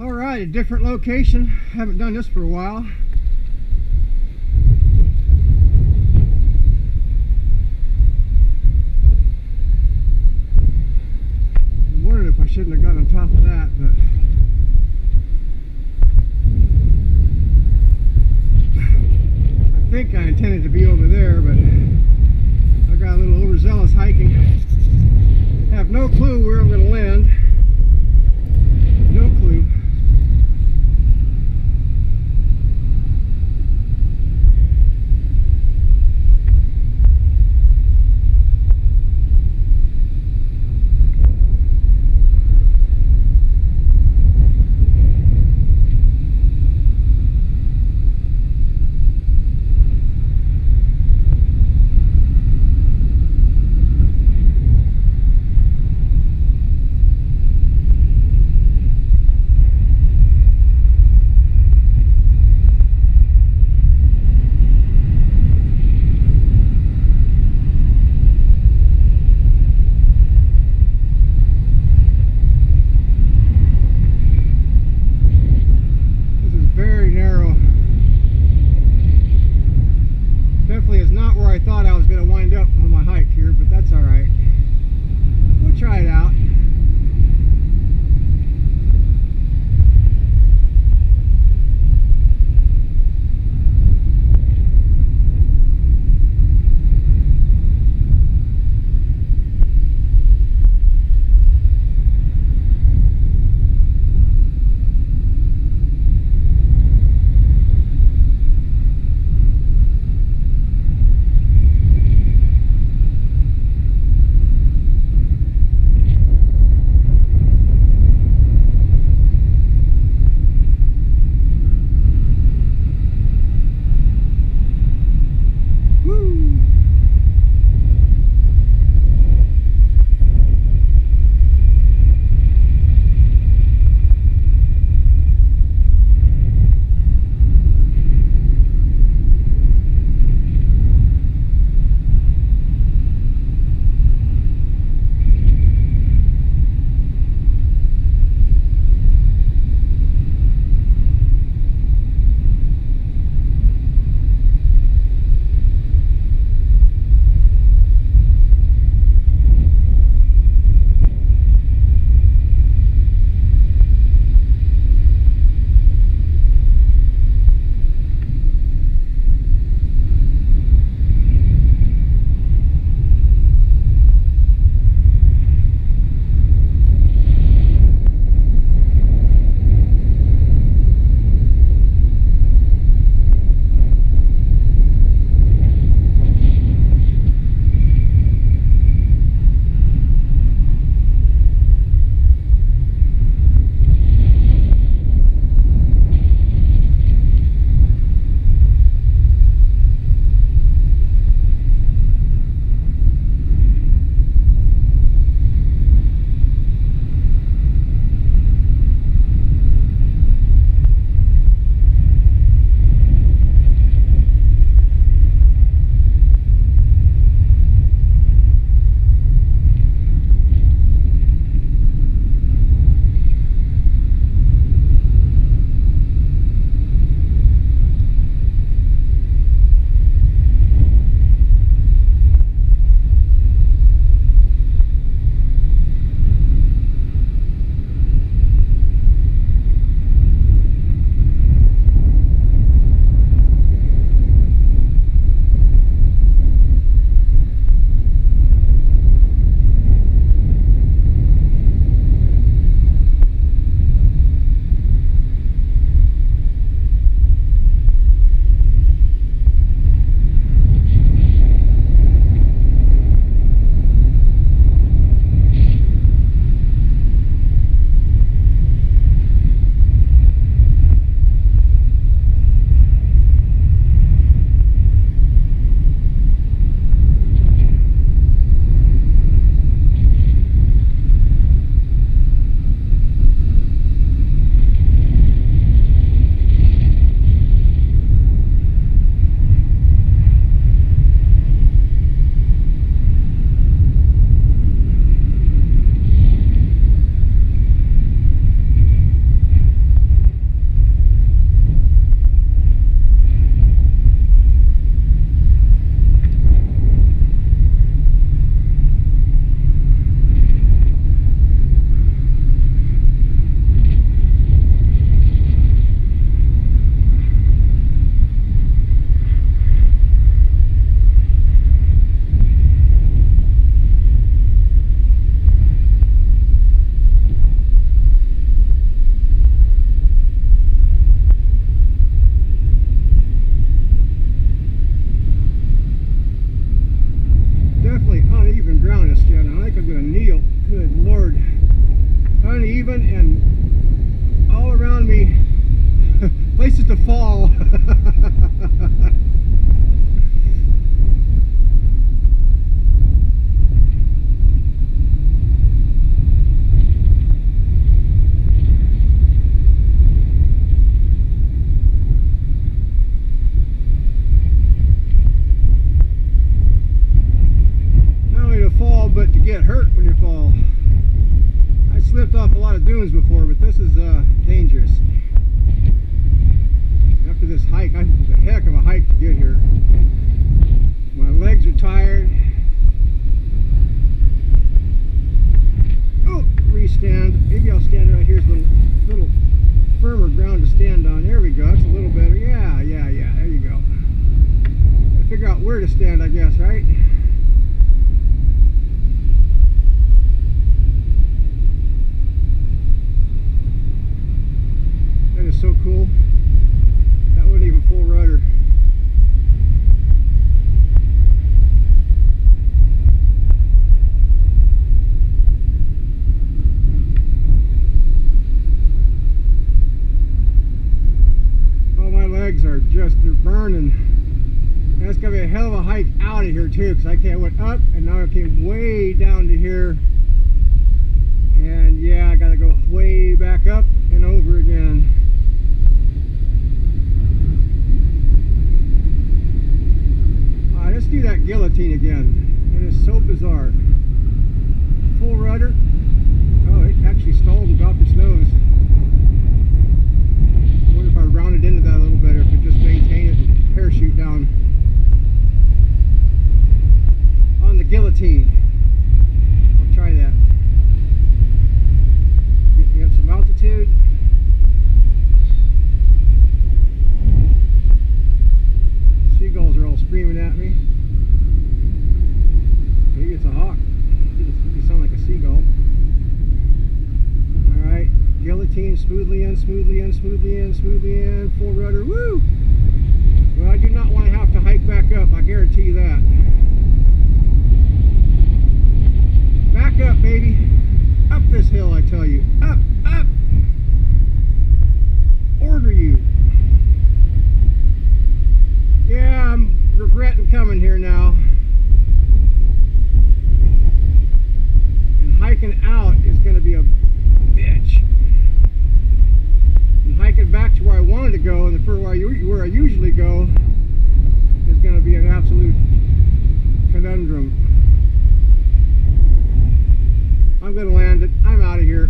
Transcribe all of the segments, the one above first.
All right, a different location. Haven't done this for a while. I'm wondering if I shouldn't have got on top of that, but I think I intended to be over there, but I got a little overzealous hiking. Have no clue where I'm going to Good Lord. Dunes before, but this is uh, dangerous. After this hike, I, it was a heck of a hike to get here. My legs are tired. Oh, restand. Maybe I'll stand right here. It's a little, little firmer ground to stand on. There we go. That's a little better. Yeah, yeah, yeah. There you go. Figure out where to stand, I guess, right? That is so cool. That wasn't even full rudder. Oh, my legs are just, they're burning. It's gonna be a hell of a hike out of here too, because I can't went up and now I came way down to here. And yeah, I gotta go way back up and over again. Alright, let's do that guillotine again. It is so bizarre. Full rudder. 17, smoothly in, smoothly in, smoothly in, smoothly in, full rudder, woo! Well, I do not want to have to hike back up, I guarantee you that. Back up, baby. Up this hill, I tell you. Up, up! Order you. Yeah, I'm regretting coming here now. Hiking out is going to be a bitch. And hiking back to where I wanted to go and for where where I usually go is going to be an absolute conundrum. I'm going to land it. I'm out of here.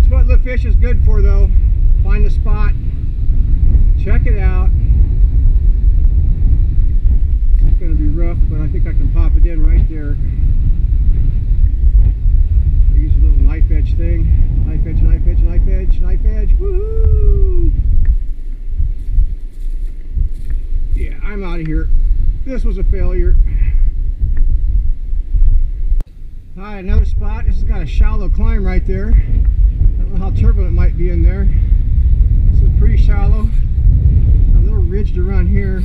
It's what the fish is good for, though. Find a spot, check it out. It's going to be rough, but I think I can pop it in right there. I use a little knife edge thing. Knife edge, knife edge, knife edge, knife edge. Woohoo! Yeah, I'm out of here. This a failure. Alright, another spot. This has got a shallow climb right there. I don't know how turbulent it might be in there. This is pretty shallow. A little ridged around here.